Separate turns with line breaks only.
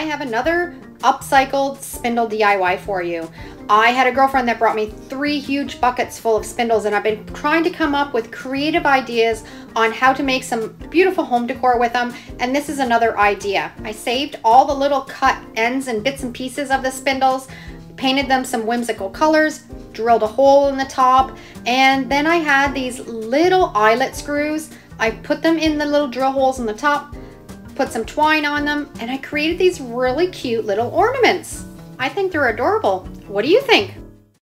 I have another upcycled spindle DIY for you. I had a girlfriend that brought me three huge buckets full of spindles and I've been trying to come up with creative ideas on how to make some beautiful home decor with them and this is another idea. I saved all the little cut ends and bits and pieces of the spindles, painted them some whimsical colors, drilled a hole in the top, and then I had these little eyelet screws. I put them in the little drill holes in the top, put some twine on them, and I created these really cute little ornaments. I think they're adorable. What do you think?